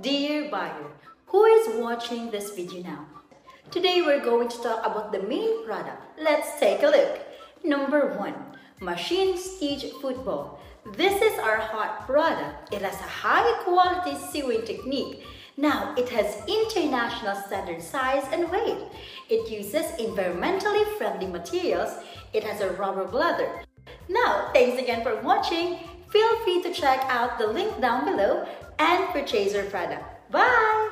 Dear buyer, who is watching this video now? Today we're going to talk about the main product. Let's take a look. Number one, Machine Stitch Football. This is our hot product. It has a high quality sewing technique. Now, it has international standard size and weight. It uses environmentally friendly materials. It has a rubber bladder. Now, thanks again for watching. Feel free to check out the link down below and purchase your product. Bye!